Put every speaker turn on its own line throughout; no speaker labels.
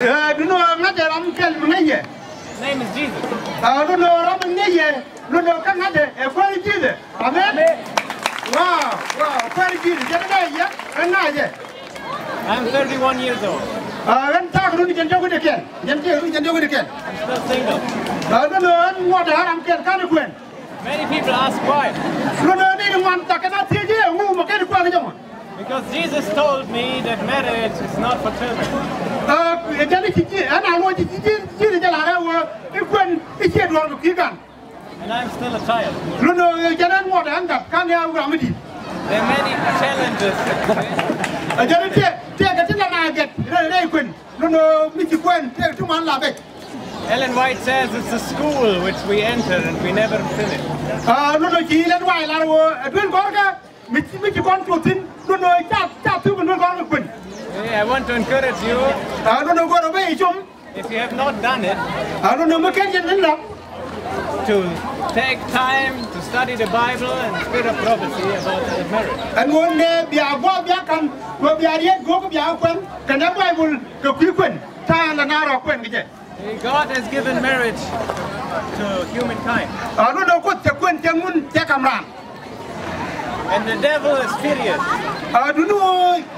Duno ngade ram kel ngaye.
Name is Jesus.
Ah, duno ram ngaye. Duno ka ngade e ko jide. Amen. Wow, wow, ko jide. Jada ya, ngaye.
I'm 31 years old.
Kan ta ko ni jan jogo de ken. Jan te ni jan jogo.
I'm still single.
Ngode ram kel ka de kwen.
Many people ask why.
Duno ni ni man ta kana ti je ngu ma ken ko ga jamon.
Because Jesus told me that marriage is not for children.
Ah, e ti i kwen i.
And I'm still a child.
Midi.
There are many challenges.
jere te te ga tin na get re re kun no no mi ti kun te tu man
Ellen White says it's a school which we enter and we never finish.
ah no no ti ti no no cha cha tu no ko kun
Hey, I want to encourage you,
no go no be chum
if you have not done it,
no no ma ken yen len
to take time to study the Bible and spirit of prophecy about marriage.
an won ne bia go bia kan go bia ye go ko bia kun kan da bible ko ku kun ta la na ro kun ge
Hey, God has given marriage to humankind,
no no ko te kun te mun te
and the devil is furious.
ah du no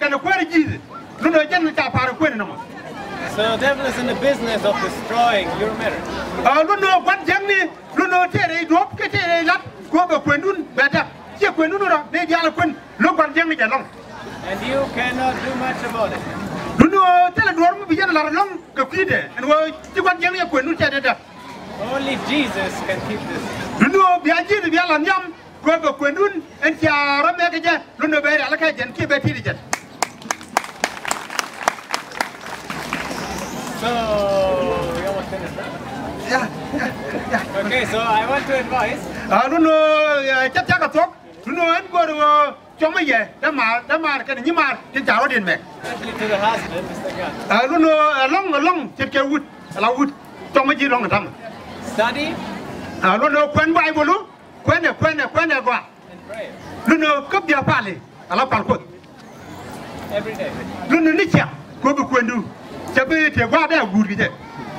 Ah kon kwen lo no e lo ko kana kwen ji. Lo no jen ta para kwen no.
So the devil is in the business of destroying your marriage.
Ah lo no kon jeng ni lo no tere do ke tere lat ko ba kwen dun beta. Je kwen dun ro ne dia la kwen lo kon jeng ni je long.
And you cannot do much about it.
Lo no tele do mo bi jen la long ko kide. En wo ti kon jeng ni kwen dun je de da.
Only Jesus can keep this.
Luno biya jiri biya lan yam ko ko kwendun en tia rame ke je luno be ala ka jen ki be tiri jen.
So we almost finished. right?
Ya ya.
Okay, so I want to advise
Ah luno cha cha ka tok luno en go ro choma ye da ma da ma ke ni ma tin cha ro din me.
especially to the husband, Mr. God.
Ah luno long long tit ke wut ala wut choma ji long tam.
Study
Ah luno kwen bible lu kwen ne kwen ne kwen ne gwa.
and pray
Luno ko biya pale ala pal ko.
every day
Luno ni cha ko bu kwendu. Cha be te gwa da gur gi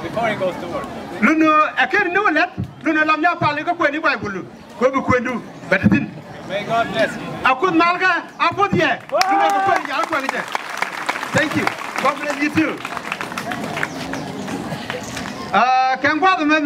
before he goes to work.
luno aker no let. Luno lam ya pale ko kweni bay bulu ko bu betatin
May God bless you.
akut malga apot ye. Luno ko kweni ya ko ngi thank you. God bless you too. Ah kan kwa do men